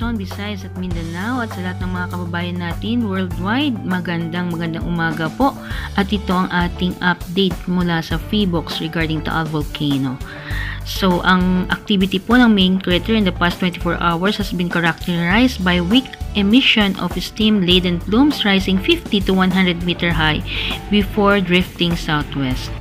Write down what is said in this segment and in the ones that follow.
Visayas at Mindanao at sa lahat ng mga kababayan natin worldwide. Magandang magandang umaga po. At ito ang ating update mula sa Feebox regarding Taal Volcano. So, ang activity po ng main crater in the past 24 hours has been characterized by weak emission of steam-laden plumes rising 50 to 100 meter high before drifting southwest.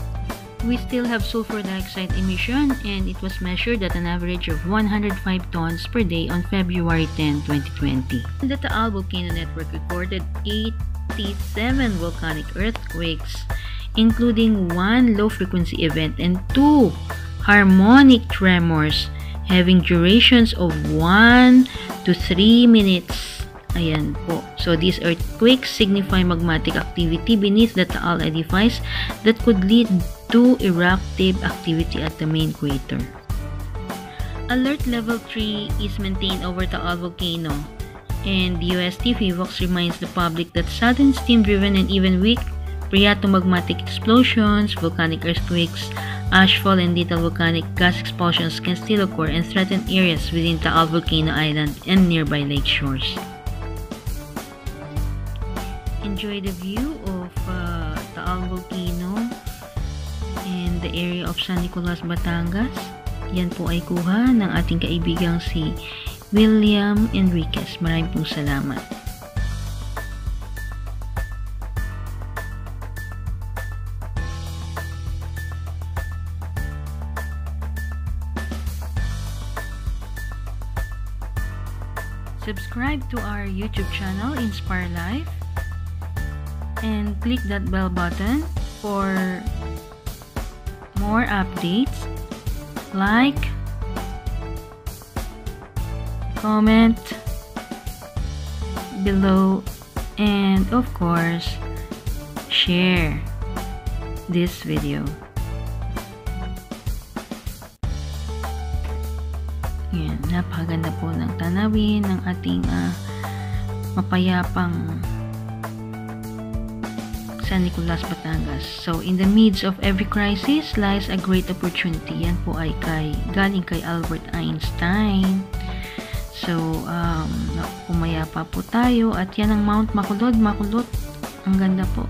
We still have sulfur dioxide emission and it was measured at an average of 105 tons per day on February 10, 2020. The Taal Volcano Network recorded 87 volcanic earthquakes, including one low-frequency event and two harmonic tremors having durations of 1 to 3 minutes. Ayan po. So, these earthquakes signify magmatic activity beneath the Taal edifice that could lead to eruptive activity at the main crater. Alert level 3 is maintained over Taal volcano and the UST FIVOX reminds the public that sudden steam-driven and even weak phreatomagmatic explosions, volcanic earthquakes, ashfall and lethal volcanic gas explosions can still occur and threaten areas within Taal Volcano Island and nearby lake shores. Enjoy the view of uh, Taal Volcano in the area of San Nicolas, Batangas. Yan po ay kuha ng ating kaibigang si William Enriquez. Maraming pong salamat. Subscribe to our YouTube channel, Inspire Life, and click that bell button for more updates. Like, comment below, and of course, share this video. Yan, napakaganda po ng tanawin ng ating uh, mapayapang San Nicolas, Batangas. So, in the midst of every crisis lies a great opportunity. Yan po ay kay, galing kay Albert Einstein. So, um, pumayapa po tayo. At yan ang Mount Makulod. Makulot. Ang ganda po.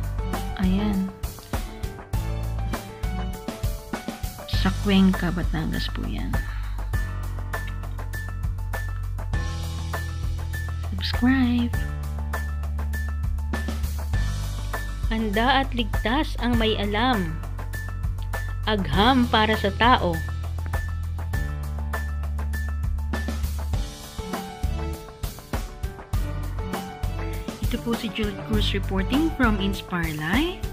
Ayan. Sa Cuenca, Batangas po yan. Subscribe! Handa at ligtas ang may alam. Agham para sa tao. Ito po si Juliet Cruz reporting from Inspire Life.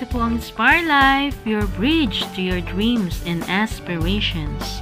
Ito po ang Inspire Life, your bridge to your dreams and aspirations.